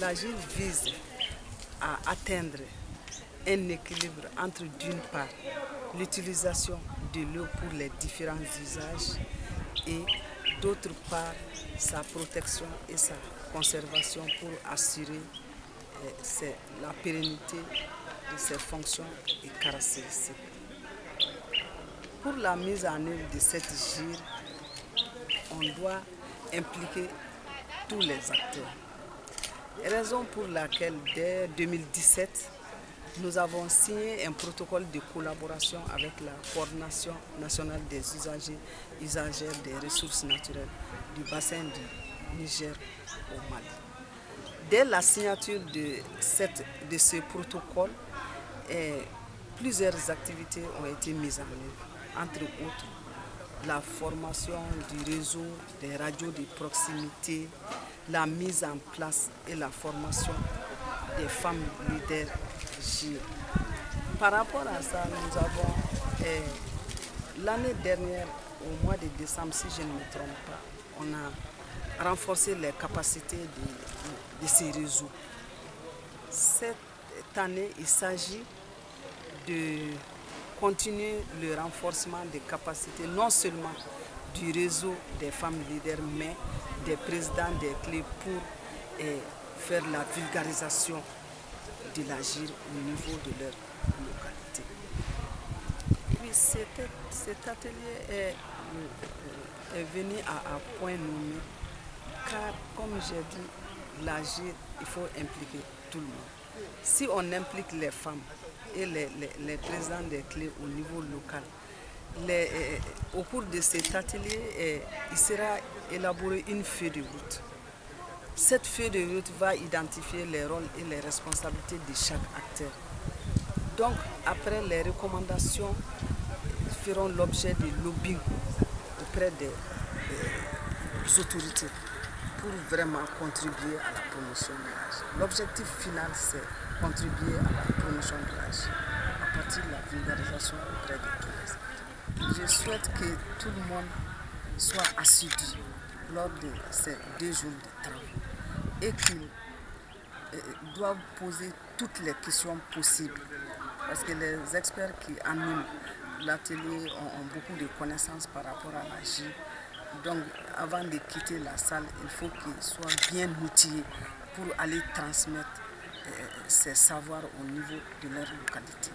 L'agir vise à atteindre un équilibre entre d'une part l'utilisation de l'eau pour les différents usages et d'autre part sa protection et sa conservation pour assurer euh, la pérennité de ses fonctions et caractéristiques. Pour la mise en œuvre de cette gire, on doit impliquer tous les acteurs. Raison pour laquelle dès 2017, nous avons signé un protocole de collaboration avec la Coordination nationale des usagers, des ressources naturelles du bassin du Niger au Mali. Dès la signature de ce protocole, eh, plusieurs activités ont été mises en œuvre, entre autres la formation du réseau des radios de proximité, la mise en place et la formation des femmes leaders Par rapport à ça, nous avons, eh, l'année dernière, au mois de décembre, si je ne me trompe pas, on a renforcé les capacités de, de ces réseaux. Cette année, il s'agit de continuer le renforcement des capacités, non seulement du réseau des femmes leaders, mais des présidents des clés pour eh, faire la vulgarisation de l'agir au niveau de leur localité. Puis cet, atelier est, euh, est venu à, point nommé car, comme j'ai dit, l'agir, il faut impliquer tout le monde. Si on implique les femmes et les, les, présidents des clés au niveau local, euh, au cours de cet atelier, euh, il sera élaboré une feuille de route cette feuille de route va identifier les rôles et les responsabilités de chaque acteur. Donc, après, les recommandations feront l'objet de lobbying auprès des, autorités pour vraiment contribuer à la promotion de l'âge. L'objectif final, c'est contribuer à la promotion de l'âge à partir de la vulgarisation auprès de tous les acteurs. Je souhaite que tout le monde soit assidu lors de ces deux jours de travail et qu'ils euh, doivent poser toutes les questions possibles. Parce que les experts qui animent l'atelier ont, beaucoup de connaissances par rapport à la Donc avant de quitter la salle, il faut qu'ils soient bien outillés pour aller transmettre euh, ces savoirs au niveau de leur localité.